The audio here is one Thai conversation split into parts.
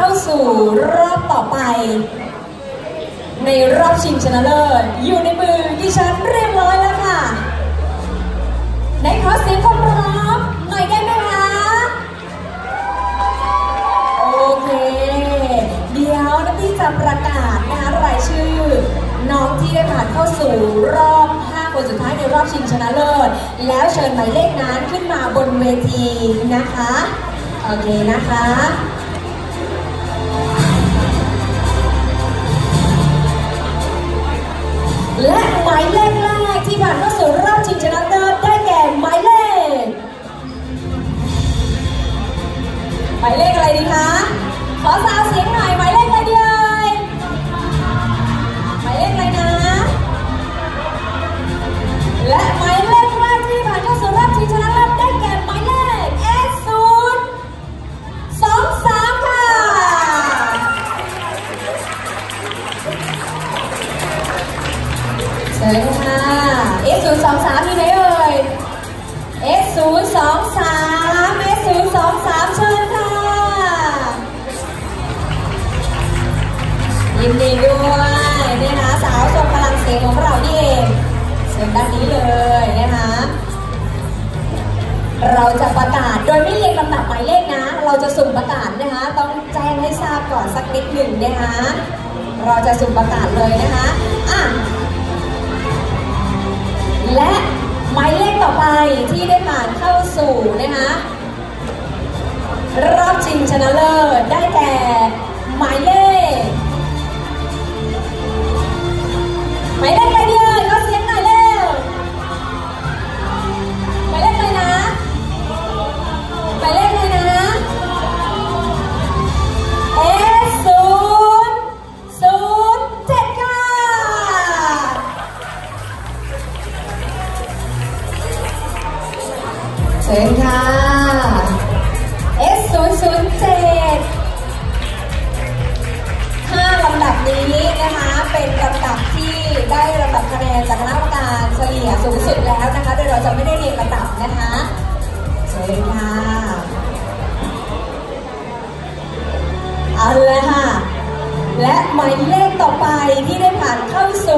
เข้าสู่รอบต่อไป ในรอบชิงชนะเลิศอยู่ในมือดิฉันเรียบร้อยแล้วค่ะในขอเสียงคนพร้อมหน่อยได้ไหมคะโอเค เดี๋ยวที่จะประกาศนะคะรายชื่อ น้องที่ได้ผ่านเข้าสู่รอบ 5 คนสุดท้ายในรอบชิงชนะเลิศ แล้วเชิญหมายเลขนั้นขึ้นมาบนเวทีนะคะ โอเคนะคะ และหมายเลข เชิญค่ะ S 0 2 3มีไหมเอ่ย S 0 2 3 S 0 2 3เชิญค่ะ ยินดีด้วยนะคะสาวทรงพลังเสียงของเรานี่เองเชิญด้านนี้เลยนะคะเราจะประกาศโดยไม่เรียงลำดับหมายเลขนะ เราจะสุ่มประกาศนะคะ ต้องแจ้งให้ทราบก่อนสักนิดหนึ่งนะคะ เราจะสุ่มประกาศเลยนะคะ อะ และหมายเลขต่อไปที่ได้ผ่านเข้าสู่นะคะรอบชิงชนะเลิศ เชิญค่ะ S 0 0 7ห้าลำดับนี้นะคะ เป็นลำดับที่ได้ลำดับคะแนนจากคณะกรรมการเฉลี่ยสูงสุดแล้วนะคะ โดยเราจะไม่ได้เรียงลำดับนะคะเชิญค่ะเอาเลยค่ะ และหมายเลขต่อไปที่ได้ผ่านเข้าสู่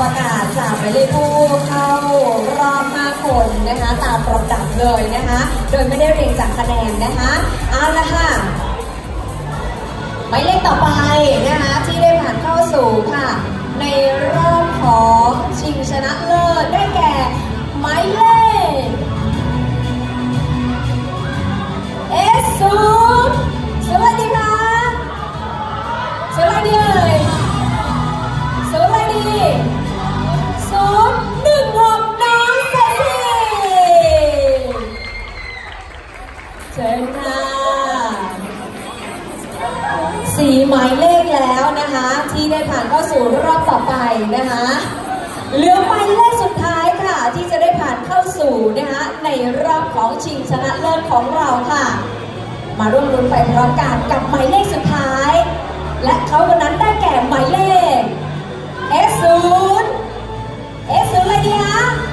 ประกาศจากหมเลขผู้เข้ารอบ5คนนะคะตามลำดับเลยนะคะ โดยไม่ได้เรียงจากคะแนนนะคะเอาละค่ะหมายเลขต่อไปนะคะที่ได้ผ่านเข้าสู่ค่ะ ในรอบของชิงชนะเลิศได้แก่หมายเลข S ศูนย์สวัสดีค่ะสวัสดี เชิญค่ะสีหมายเลขแล้วนะคะ ที่ได้ผ่านเข้าสู่รอบต่อไปนะคะเหลือหมายเลขสุดท้ายค่ะ ที่จะได้ผ่านเข้าสู่นะคะในรอบของชิงชนะเลิศของเราค่ะ มาร่วมลุ้นไปพร้อมกันกับหมายเลขสุดท้าย และเขาคนนั้นได้แก่หมายเลข S 0 S0 ดีค่ะ